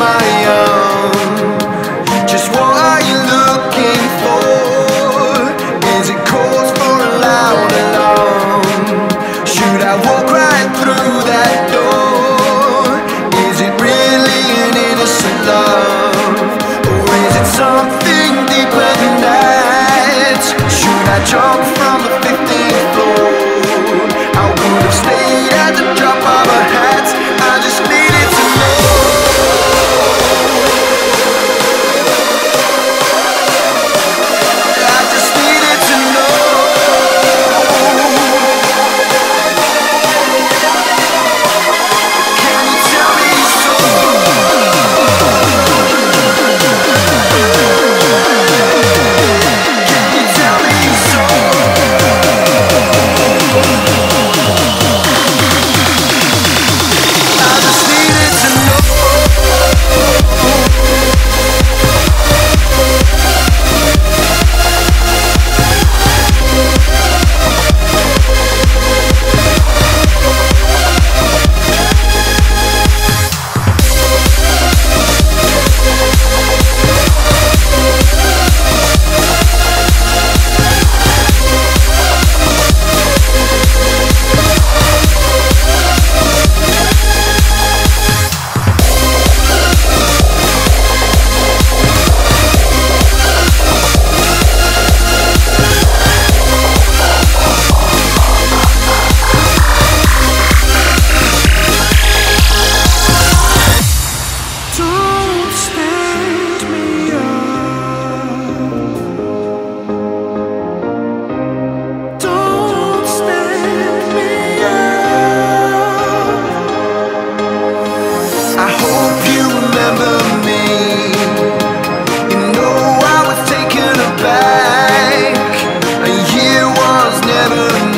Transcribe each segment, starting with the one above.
my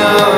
know